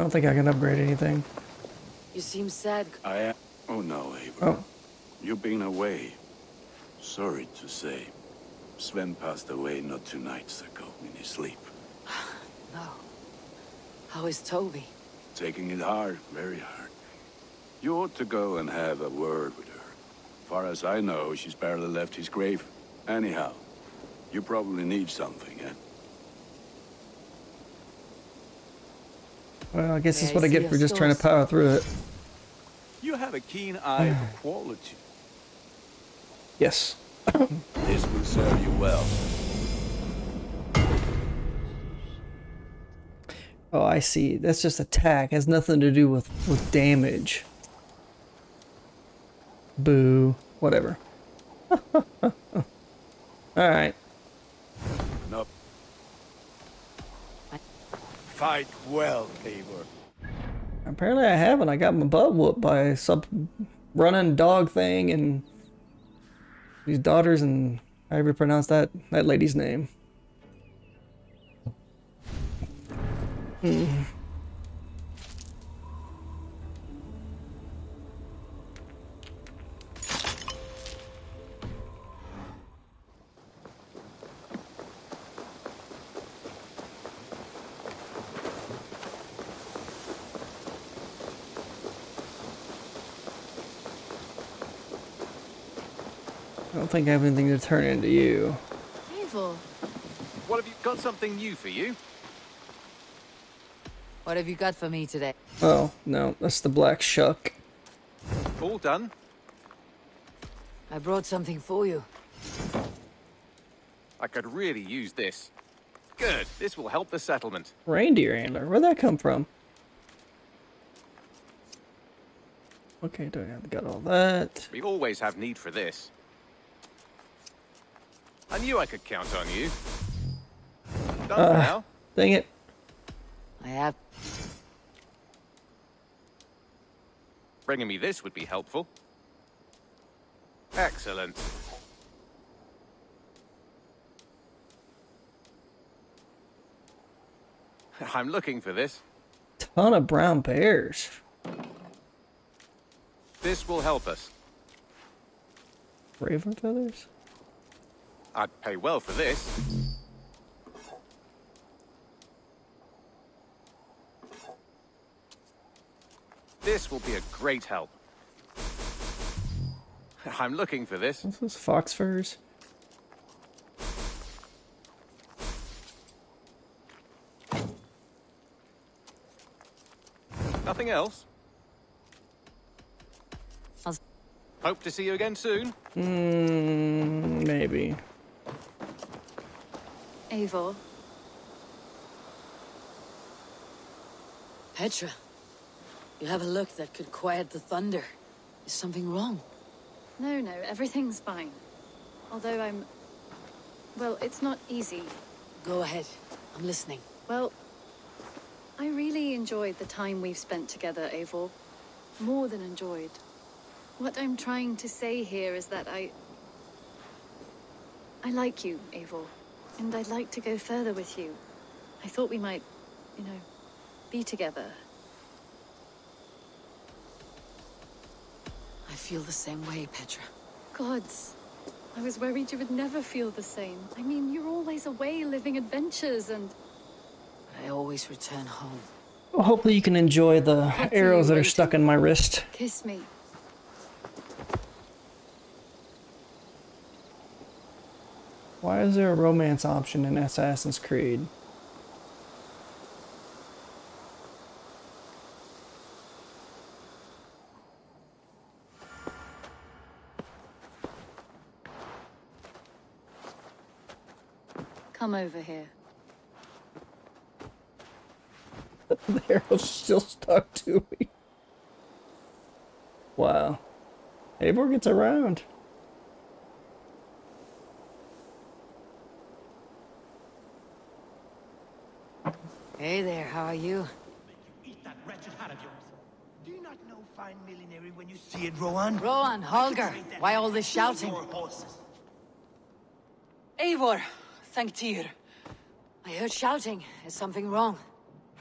I don't think I can upgrade anything. You seem sad. I am. Oh no, Eivor. Oh, You've been away. Sorry to say. Sven passed away not two nights ago in his sleep. No. How is Toby? Taking it hard, very hard. You ought to go and have a word with her. Far as I know, she's barely left his grave. Anyhow, you probably need something, eh? Well, I guess May that's what I see get for just trying to power through it. You have a keen eye for quality. Yes. This will serve you well. Oh, I see. That's just attack. Has nothing to do with with damage. Boo. Whatever. All right. No. Fight well, Eivor. Apparently I haven't. I got my butt whooped by some running dog thing and these daughters and however you pronounce that that lady's name. Hmm. Think I have anything to turn into you. Evil. What have you got something new for you? What have you got for me today? Oh, no, that's the black shuck. All done? I brought something for you. I could really use this. Good. This will help the settlement. Reindeer antler. Where'd that come from? Okay, do I have got all that? We always have need for this. I knew I could count on you. Done uh, for now. Dang it. I have. Bringing me this would be helpful. Excellent. I'm looking for this. Ton of brown bears. This will help us. Raven feathers? I'd pay well for this. This will be a great help. I'm looking for this. What's this? Fox furs? Nothing else? I'll- Hope to see you again soon. Hmm, maybe. Eivor, Petra. You have a look that could quiet the thunder. Is something wrong? no, no, everything's fine. Although I'm... Well, it's not easy. Go ahead. I'm listening. Well, I really enjoyed the time we've spent together, Eivor. More than enjoyed. What I'm trying to say here is that I... I like you, Eivor. And I'd like to go further with you. I thought we might, you know, be together. I feel the same way, Petra. Gods. I was worried you would never feel the same. I mean, you're always away living adventures and... I always return home. Well, hopefully you can enjoy the What are arrows that are stuck in my wrist. Kiss me. Why is there a romance option in Assassin's Creed? Come over here. the arrow's still stuck to me. Wow. Eivor gets around. Hey there, how are you? Eat that wretched hat of yours. Do you not know fine millinery when you see it, Rowan? Rowan, Holger, why all this shouting? more horses. Eivor, thank Tyr. I heard shouting. Is something wrong?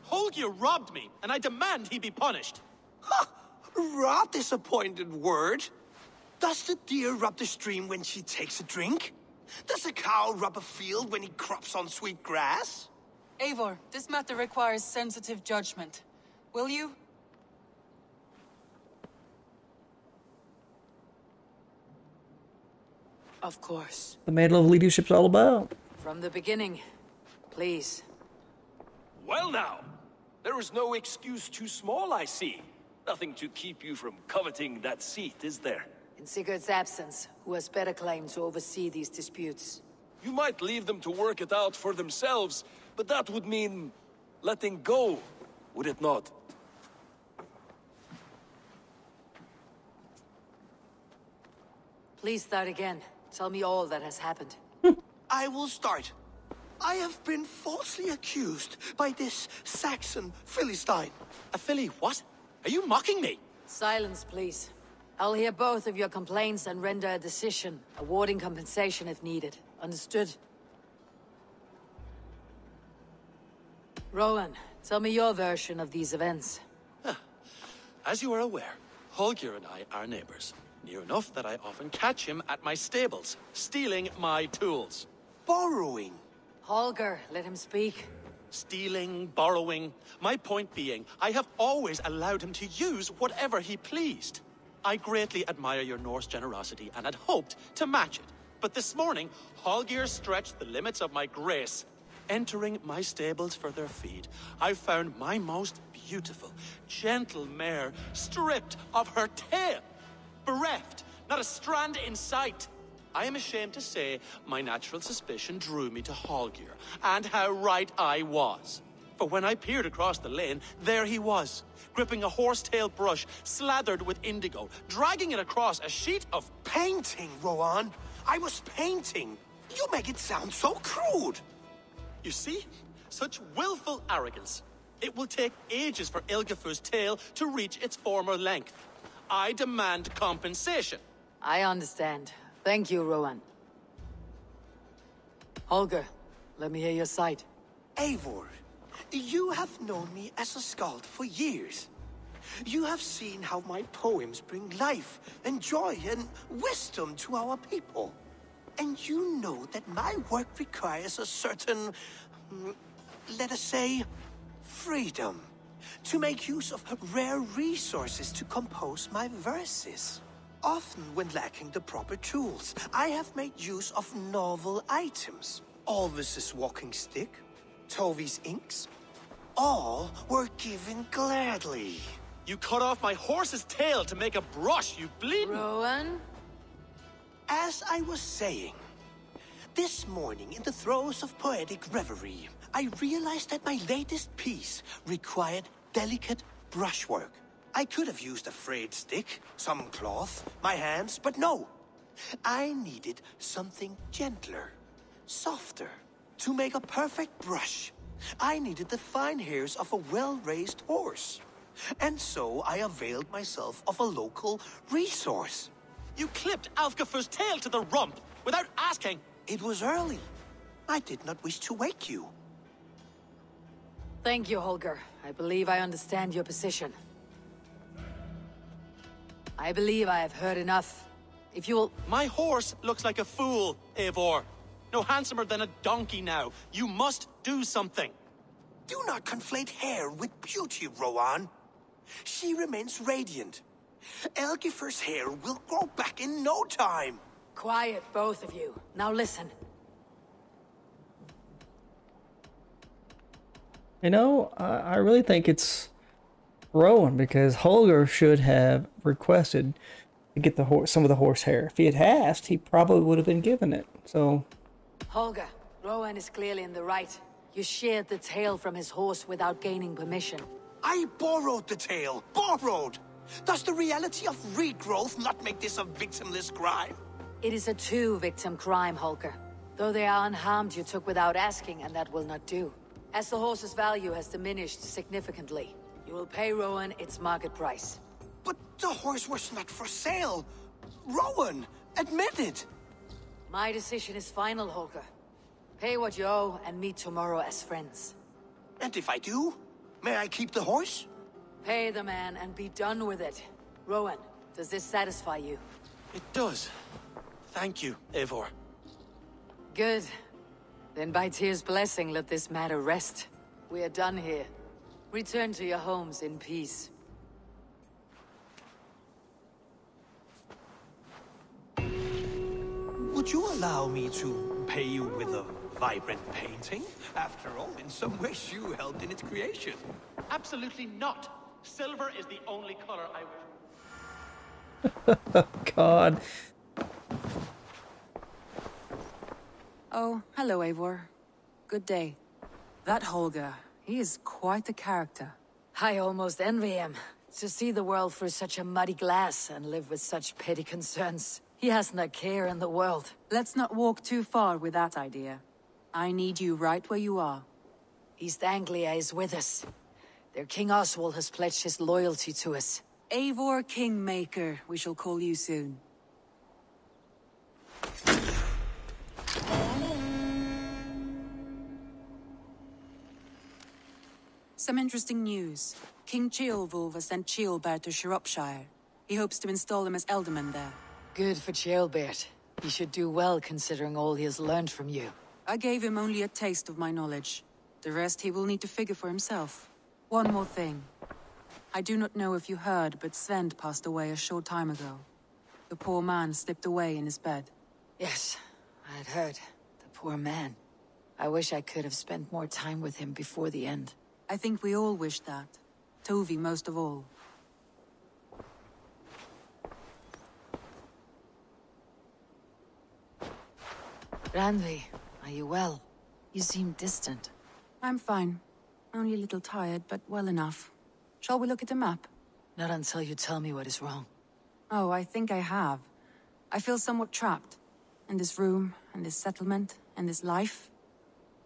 Holger robbed me, and I demand he be punished. Ha! Rot disappointed word. Does the deer rub the stream when she takes a drink? Does a cow rub a field when he crops on sweet grass? Eivor, this matter requires sensitive judgment. Will you? Of course. The Medal of Leadership's all about. From the beginning. Please. Well now, there is no excuse too small, I see. Nothing to keep you from coveting that seat, is there? In Sigurd's absence, who has better claim to oversee these disputes? You might leave them to work it out for themselves, but that would mean letting go, would it not? Please start again. Tell me all that has happened. I will start. I have been falsely accused by this Saxon Philistine. A Philly what? Are you mocking me? Silence, please. I'll hear both of your complaints and render a decision, awarding compensation if needed. Understood? Rowan, tell me your version of these events. As you are aware, Holger and I are neighbors. Near enough that I often catch him at my stables, stealing my tools. Borrowing. Holger, let him speak. Stealing, borrowing. My point being, I have always allowed him to use whatever he pleased. I greatly admire your Norse generosity and had hoped to match it. But this morning, Holger stretched the limits of my grace. Entering my stables for their feed, I found my most beautiful, gentle mare stripped of her tail. Bereft, not a strand in sight. I am ashamed to say my natural suspicion drew me to Holger, and how right I was. For when I peered across the lane, there he was, gripping a horsetail brush slathered with indigo, dragging it across a sheet of Painting, Rowan. I was painting. You make it sound so crude. You see? Such willful arrogance. It will take ages for Ilgafur's tail to reach its former length. I demand compensation. I understand. Thank you, Rowan. Holger, let me hear your side. Eivor, you have known me as a skald for years. You have seen how my poems bring life and joy and wisdom to our people. And you know that my work requires a certain, let us say, freedom. To make use of rare resources to compose my verses. Often when lacking the proper tools, I have made use of novel items. Alvis's walking stick, Tovy's inks. All were given gladly. You cut off my horse's tail to make a brush, you bleeding... Rowan? As I was saying, this morning in the throes of poetic reverie, I realized that my latest piece required delicate brushwork. I could have used a frayed stick, some cloth, my hands, but no. I needed something gentler, softer. To make a perfect brush, I needed the fine hairs of a well-raised horse. And so I availed myself of a local resource. You clipped Alfgafur's tail to the rump without asking. It was early. I did not wish to wake you. Thank you, Holger. I believe I understand your position. I believe I have heard enough. If you will... My horse looks like a fool, Eivor. No handsomer than a donkey now. You must do something. Do not conflate hair with beauty, Rowan. She remains radiant. Elgifer's hair will grow back in no time. Quiet, both of you. Now listen. You know, I, I really think it's Rowan because Holger should have requested to get the horse, some of the horse hair. If he had asked, he probably would have been given it. So, Holger, Rowan is clearly in the right. You sheared the tail from his horse without gaining permission. I borrowed the tail. Borrowed! Does the reality of regrowth not make this a victimless crime? It is a two-victim crime, Holger. Though they are unharmed, you took without asking, and that will not do. As the horse's value has diminished significantly, you will pay Rowan its market price. But the horse was not for sale. Rowan, admit it. My decision is final, Holger. Pay what you owe and meet tomorrow as friends. And if I do? May I keep the horse? Pay the man and be done with it. Rowan, does this satisfy you? It does. Thank you, Eivor. Good. Then by Tyr's blessing, let this matter rest. We are done here. Return to your homes in peace. Would you allow me to pay you with a vibrant painting? After all, in some ways you helped in its creation. Absolutely not. Silver is the only color I wish. God. Oh, hello, Eivor. Good day. That Holger, he is quite the character. I almost envy him. To see the world through such a muddy glass and live with such petty concerns. He hasn't a care in the world. Let's not walk too far with that idea. I need you right where you are. East Anglia is with us. Their King Oswald has pledged his loyalty to us. Eivor Kingmaker, we shall call you soon. Some interesting news. King Ceolwulf has sent Ceolbert to Shropshire. He hopes to install him as Ealdorman there. Good for Ceolbert. He should do well considering all he has learned from you. I gave him only a taste of my knowledge. The rest he will need to figure for himself. One more thing. I do not know if you heard, but Sven passed away a short time ago. The poor man slipped away in his bed. Yes, I had heard. The poor man. I wish I could have spent more time with him before the end. I think we all wish that. Tovi most of all. Randvi, are you well? You seem distant. I'm fine. Only a little tired, but well enough. Shall we look at the map? Not until you tell me what is wrong. Oh, I think I have. I feel somewhat trapped. In this room, and this settlement, and this life.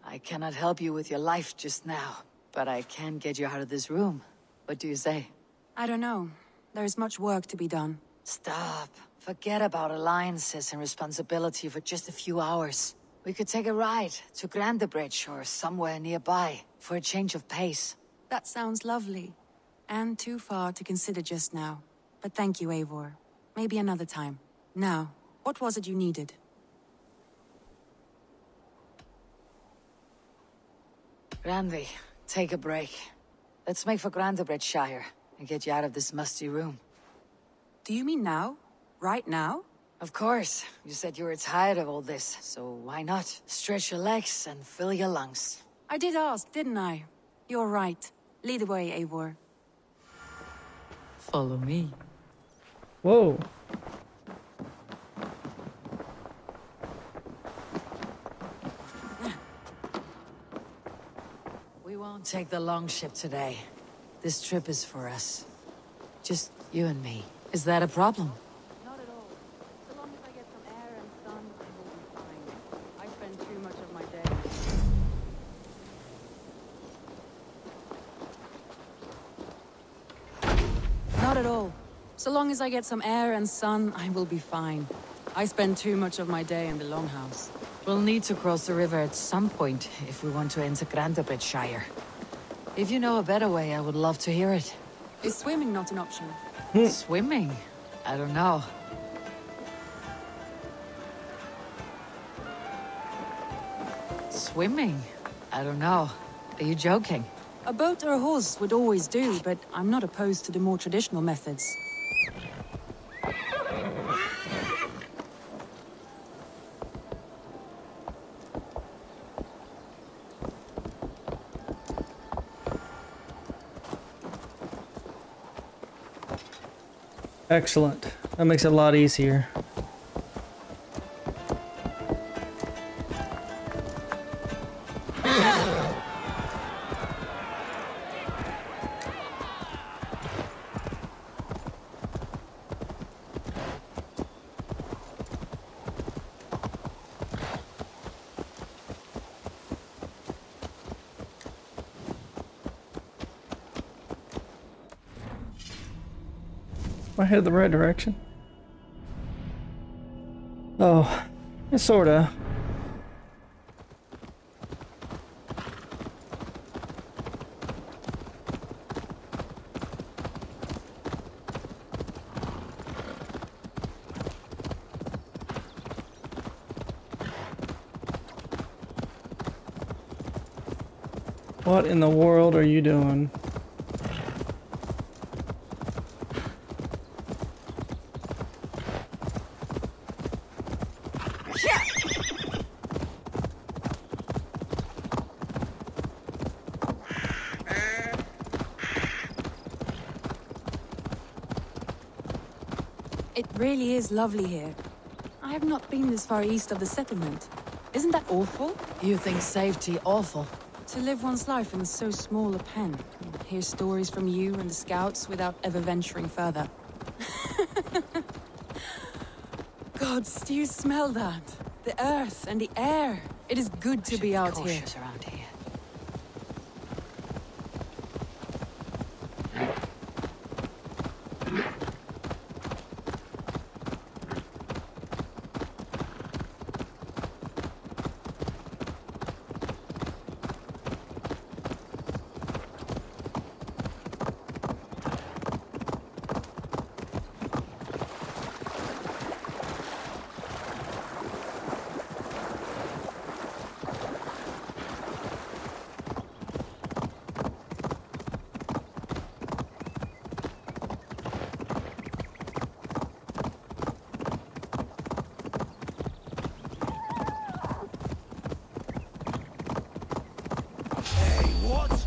I cannot help you with your life just now, but I can get you out of this room. What do you say? I don't know. There is much work to be done. Stop. Forget about alliances and responsibility for just a few hours. We could take a ride to Grantebridge or somewhere nearby for a change of pace. That sounds lovely. And too far to consider just now. But thank you, Eivor. Maybe another time. Now, what was it you needed? Randvi, take a break. Let's make for Grantebridgescire and get you out of this musty room. Do you mean now? Right now? Of course. You said you were tired of all this, so why not? Stretch your legs and fill your lungs. I did ask, didn't I? You're right. Lead the way, Eivor. Follow me. Whoa. We won't take the long ship today. This trip is for us. Just you and me. Is that a problem? Not at all. So long as I get some air and sun, I will be fine. I spend too much of my day. Not at all. So long as I get some air and sun, I will be fine. I spend too much of my day in the longhouse. We'll need to cross the river at some point if we want to enter Grantebridgescire. If you know a better way, I would love to hear it. Is swimming not an option? Hmm. Swimming? I don't know. Swimming? I don't know. Are you joking? A boat or a horse would always do, but I'm not opposed to the more traditional methods. Excellent. That makes it a lot easier. Am I headed the right direction? Oh, sorta. What in the world are you doing? Really is lovely here. I have not been this far east of the settlement. Isn't that awful? You think safety awful? To live one's life in so small a pen. Hear stories from you and the scouts without ever venturing further. Gods, do you smell that? The earth and the air. It is good to be out here. Around here. Hey, what?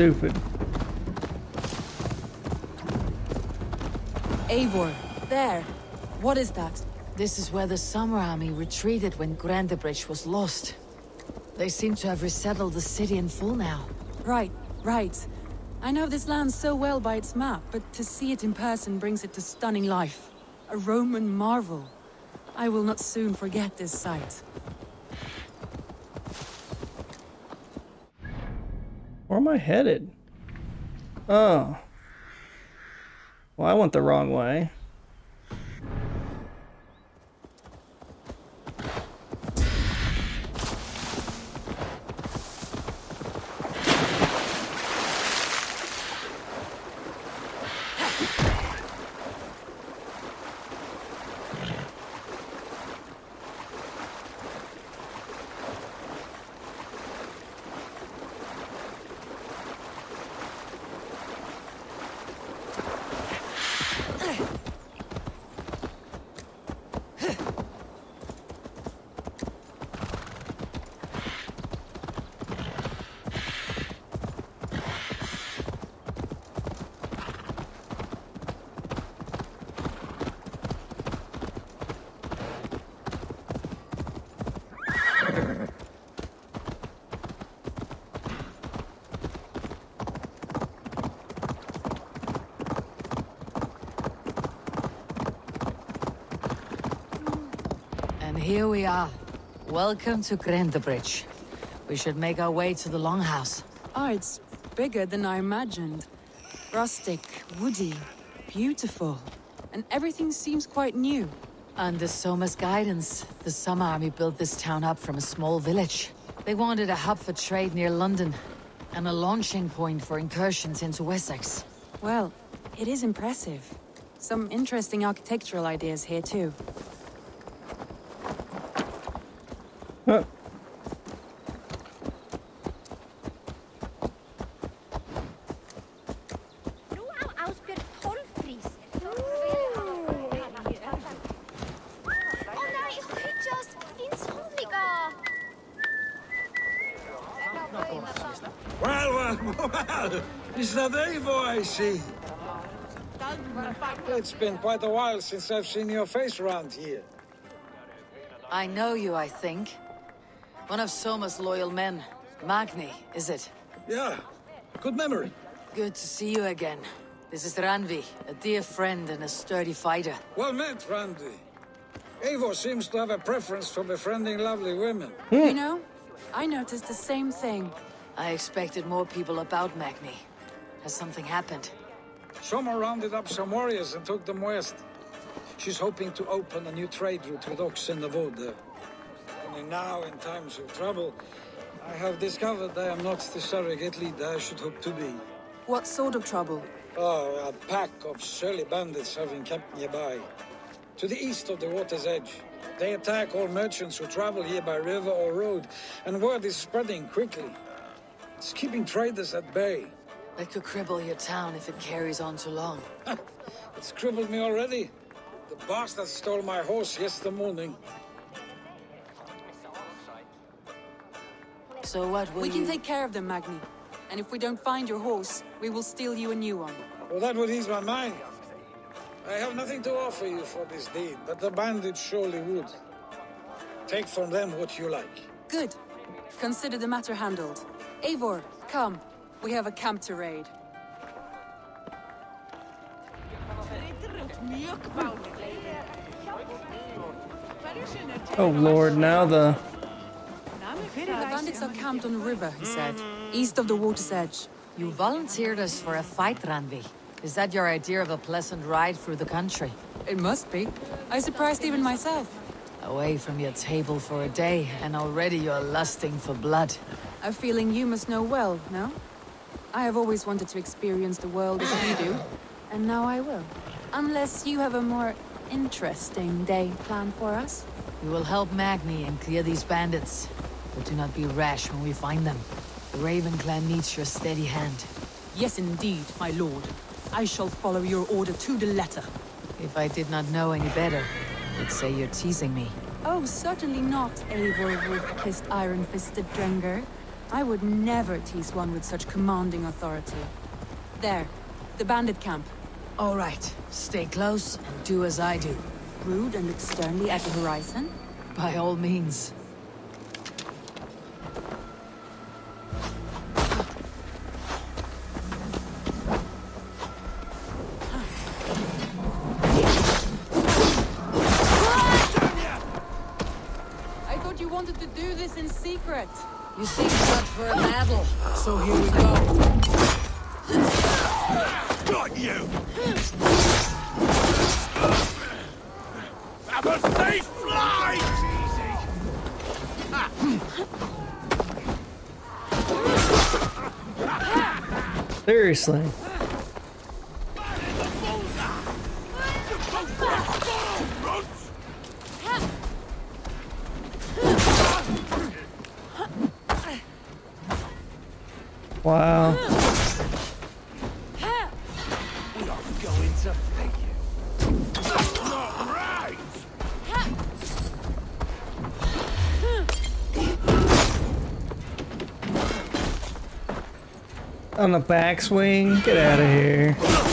Stupid. Eivor, there. What is that? This is where the Summer Army retreated when Grantebridge was lost. They seem to have resettled the city in full now. Right, right. I know this land so well by its map, but to see it in person brings it to stunning life. A Roman marvel. I will not soon forget this sight. Am I headed? Oh. Well, I went the wrong way. And here we are. Welcome to Grantebridge. We should make our way to the Longhouse. Oh, it's bigger than I imagined. Rustic, woody, beautiful. And everything seems quite new. Under Soma's guidance, the Summer Army built this town up from a small village. They wanted a hub for trade near London, and a launching point for incursions into Wessex. Well, it is impressive. Some interesting architectural ideas here too. Well. Is that Eivor I see? It's been quite a while since I've seen your face around here. I know you, I think. One of Soma's loyal men. Magni, is it? Yeah, good memory. Good to see you again. This is Randvi, a dear friend and a sturdy fighter. Well met, Randvi. Eivor seems to have a preference for befriending lovely women. Hmm. You know, I noticed the same thing. I expected more people about Magni. Has something happened? Soma rounded up some warriors and took them west. She's hoping to open a new trade route with Ox in the wood. Only now, in times of trouble, I have discovered I am not the surrogate leader I should hope to be. What sort of trouble? Oh, a pack of surly bandits have been kept nearby. To the east of the water's edge. They attack all merchants who travel here by river or road, and word is spreading quickly. It's keeping traders at bay. That could cripple your town if it carries on too long. It's crippled me already. The bastard stole my horse yesterday morning. So what will we can you- take care of them, Magni. And if we don't find your horse, we will steal you a new one. Well, that would ease my mind. I have nothing to offer you for this deed, but the bandits surely would. Take from them what you like. Good. Consider the matter handled. Eivor, come. We have a camp to raid. Oh lord, now the The bandits are camped on the river, he said. East of the water's edge. You volunteered us for a fight, Randvi. Is that your idea of a pleasant ride through the country? It must be. I surprised even myself. Away from your table for a day, and already you're lusting for blood. A feeling you must know well, no? I have always wanted to experience the world as you do, and now I will. Unless you have a more interesting day planned for us. We will help Magni and clear these bandits. But do not be rash when we find them. The Raven clan needs your steady hand. Yes, indeed, my lord. I shall follow your order to the letter. If I did not know any better, I'd say you're teasing me. Oh, certainly not, Eivor wolf-kissed iron-fisted Drenger. I would never tease one with such commanding authority. There, the bandit camp. All right, stay close and do as I do. Rude and look sternly at the horizon? By all means. A battle, so here we go. Got you! Have a safe flight! seriously. Right! On the backswing, get out of here.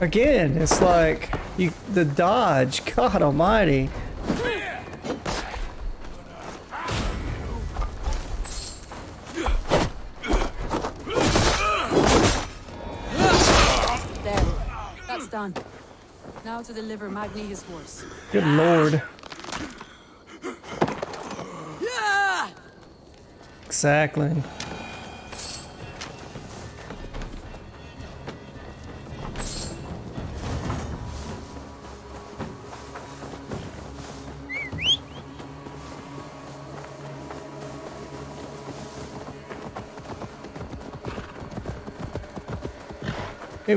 Again, it's like you the dodge. God Almighty. There. That's done. Now to deliver Magni his horse. Good lord. Yeah! Exactly.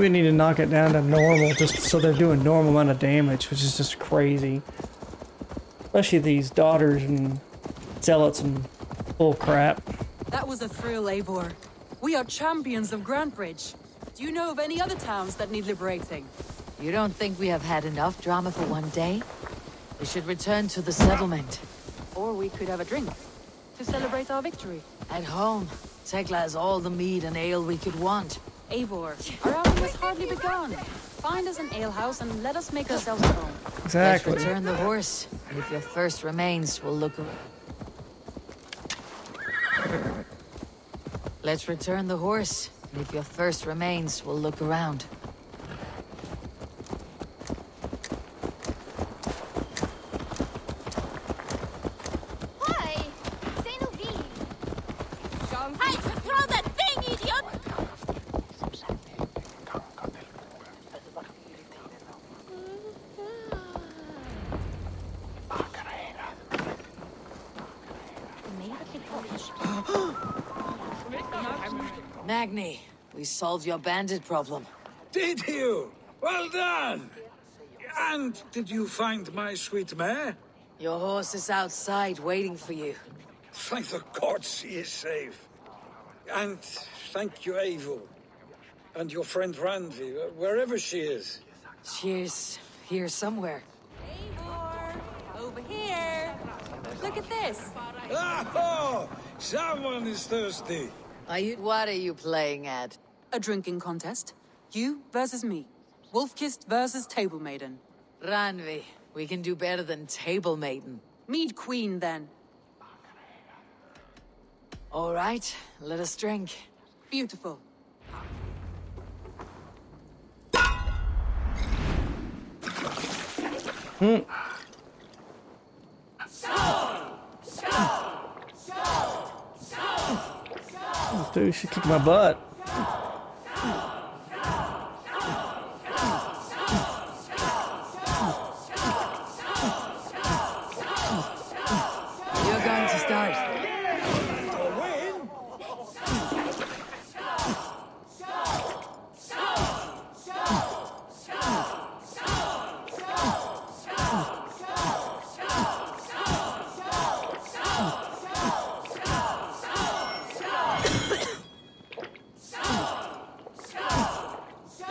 Maybe we need to knock it down to normal just so they're doing normal amount of damage, which is just crazy. Especially these daughters and zealots and bull crap. That was a thrill, Eivor. We are champions of Grantebridge. Do you know of any other towns that need liberating? You don't think we have had enough drama for one day? We should return to the settlement. Or we could have a drink to celebrate our victory. At home, Tekla has all the mead and ale we could want. Eivor, our outing has hardly begun. Find us an alehouse and let us make ourselves at home. Exactly. Let's return the horse. And if your thirst remains, we'll look around. Let's return the horse. And if your thirst remains, we'll look around. Hi! C'est nous vie! Hey, throw that thing, idiot! Magni, we solved your bandit problem. Did you? Well done! And did you find my sweet mare? Your horse is outside waiting for you. Thank the gods she is safe. And thank you, Eivor. And your friend Randvi, wherever she is. She is here somewhere. Eivor, over here. Look at this. Oh, someone is thirsty. Are you? What are you playing at? A drinking contest. You versus me. Wolf-kissed versus Table Maiden. Randvi, we can do better than Table Maiden. Mead Queen, then. All right, let us drink. Beautiful. Hmm. Dude, you should kick my butt. You're going to start.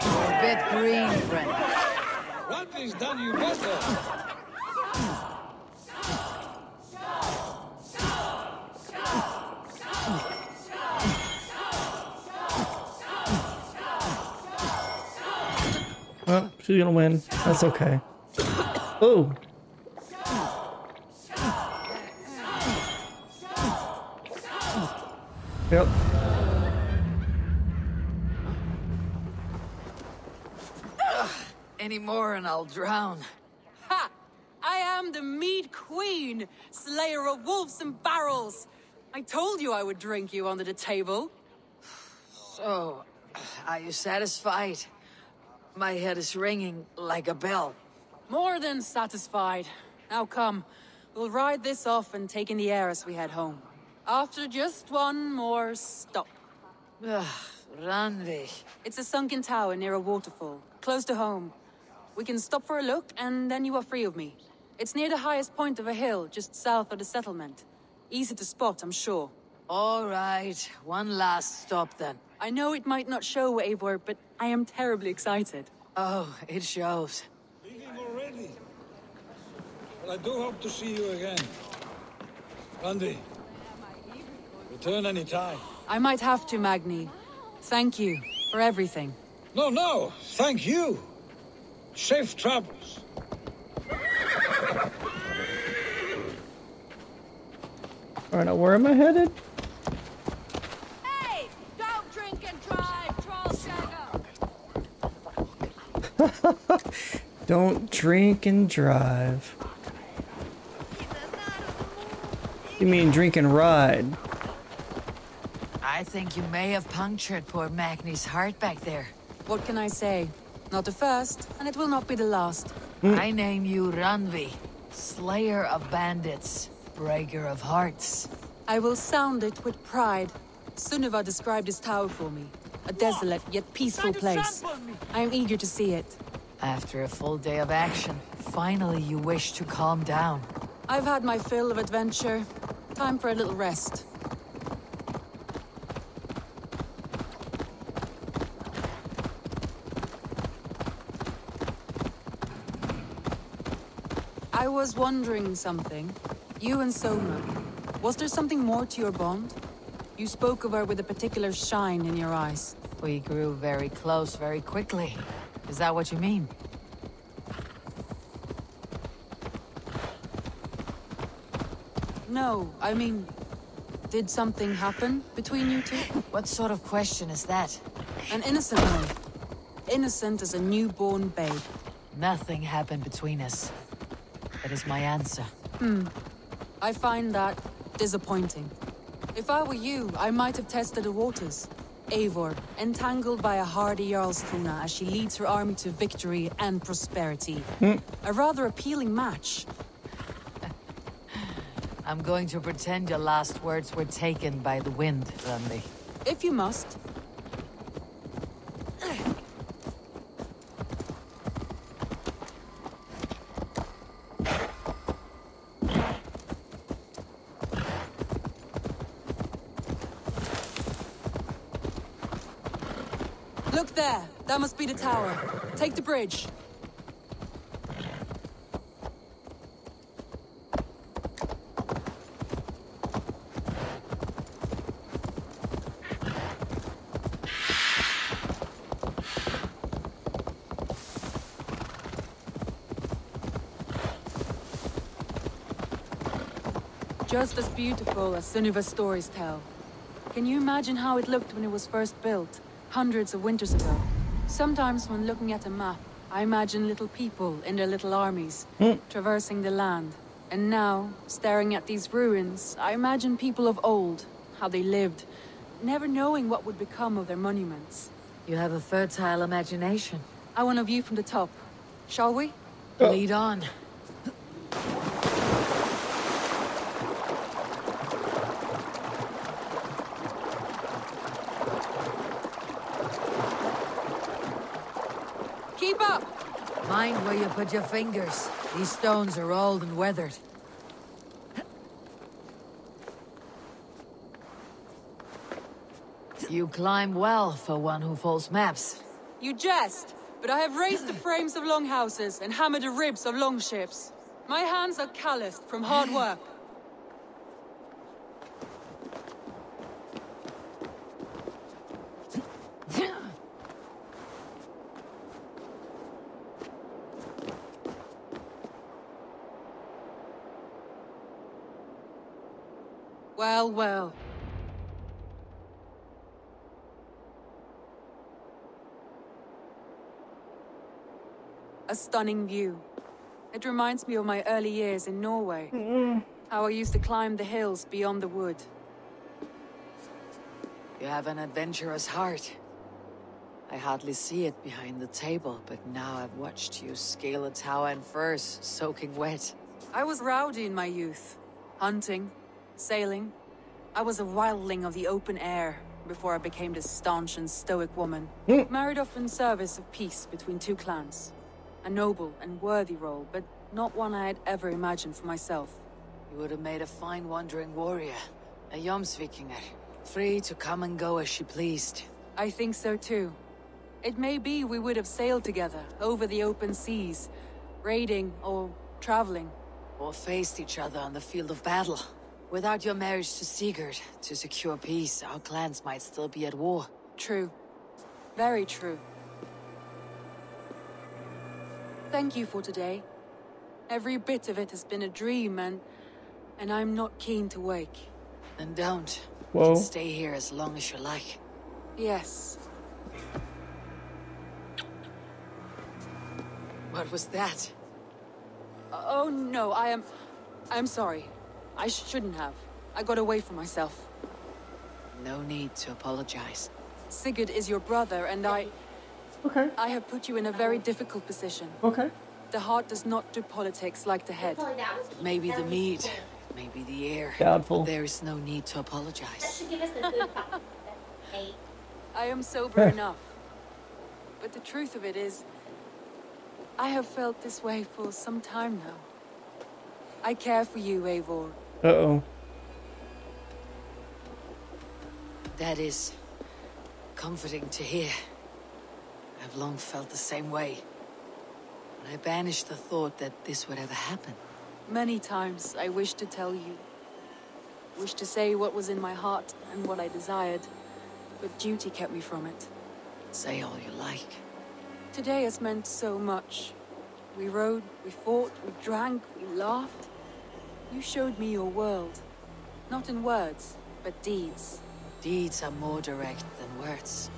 You're a bit green, friend. Randvi's done you better. Well, she's gonna win. That's okay. Oh. Yep. Any more and I'll drown. Ha! I am the Mead Queen, slayer of wolves and barrels. I told you I would drink you under the table. So, are you satisfied? My head is ringing like a bell. More than satisfied. Now come, we'll ride this off and take in the air as we head home. After just one more stop. Ugh, Randvi. It's a sunken tower near a waterfall, close to home. We can stop for a look, and then you are free of me. It's near the highest point of a hill, just south of the settlement. Easy to spot, I'm sure. All right, one last stop then. I know it might not show, Eivor, but I am terribly excited. Oh, it shows. Leaving already? Well, I do hope to see you again. Randvi, return any time. I might have to, Magni. Thank you for everything. No, no, thank you. Safe travels. Alright, now where am I headed? Hey! Don't drink and drive, troll shagger! Don't drink and drive. You mean drink and ride? I think you may have punctured poor Magni's heart back there. What can I say? Not the first, and it will not be the last. Mm. I name you Randvi, Slayer of Bandits, Breaker of Hearts. I will sound it with pride. Sunniva described this tower for me. A desolate yet peaceful place. I am eager to see it. After a full day of action, finally you wish to calm down. I've had my fill of adventure. Time for a little rest. I was wondering something. You and Soma, was there something more to your bond? You spoke of her with a particular shine in your eyes. We grew very close very quickly. Is that what you mean? No, I mean, did something happen between you two? What sort of question is that? An innocent one. Innocent as a newborn babe. Nothing happened between us. That is my answer. Hmm. I find that disappointing. If I were you, I might have tested the waters. Eivor, entangled by a hardy Jarlskona as she leads her army to victory and prosperity. Hmm. A rather appealing match. I'm going to pretend your last words were taken by the wind, Randvi. If you must. Look there! Must be the tower. Take the bridge. Just as beautiful as Sunniva's stories tell. Can you imagine how it looked when it was first built, hundreds of winters ago? Sometimes when looking at a map, I imagine little people in their little armies, hmm. traversing the land. And now, staring at these ruins, I imagine people of old, how they lived, never knowing what would become of their monuments. You have a fertile imagination. I want a view from the top. Shall we? Uh. Lead on. Keep up! Mind where you put your fingers. These stones are old and weathered. You climb well for one who folds maps. You jest, but I have raised the frames of longhouses and hammered the ribs of longships. My hands are calloused from hard work. Well, well. A stunning view. It reminds me of my early years in Norway. Mm-hmm. How I used to climb the hills beyond the wood. You have an adventurous heart. I hardly see it behind the table, but now I've watched you scale a tower in furs, soaking wet. I was rowdy in my youth. Hunting, sailing. I was a wildling of the open air before I became this staunch and stoic woman. Hmm. Married off in service of peace between two clans. A noble and worthy role, but not one I had ever imagined for myself. You would have made a fine wandering warrior, a Jomsvikinger, free to come and go as she pleased. I think so too. It may be we would have sailed together over the open seas, raiding or traveling. Or faced each other on the field of battle. Without your marriage to Sigurd, to secure peace, our clans might still be at war. True. Very true. Thank you for today. Every bit of it has been a dream and... and I'm not keen to wake. Then don't. Whoa. You can stay here as long as you like. Yes. What was that? Uh, oh no, I am... I'm sorry. I shouldn't have. I got away from myself. No need to apologize. Sigurd is your brother, and I... Okay. I have put you in a very difficult position. Okay. The heart does not do politics like the head. Maybe the meat, maybe the air. Doubtful. There is no need to apologize. I am sober enough. But the truth of it is, I have felt this way for some time now. I care for you, Eivor. Uh-oh. That is comforting to hear. I've long felt the same way. And I banished the thought that this would ever happen. Many times I wished to tell you. Wished to say what was in my heart and what I desired, but duty kept me from it. Say all you like. Today has meant so much. We rode, we fought, we drank, we laughed. You showed me your world. Not in words, but deeds. Deeds are more direct than words.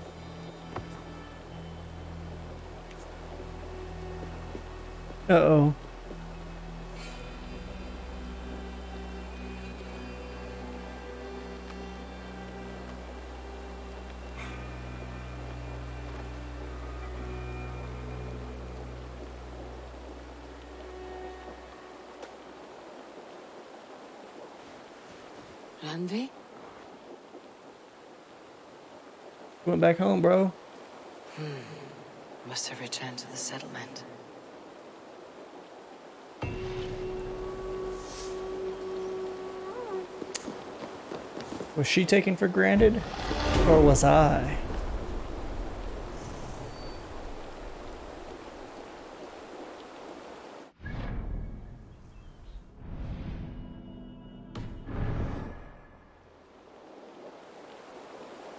Uh-oh. Went back home, bro. Hmm. Must have returned to the settlement. Was she taken for granted? Or was I?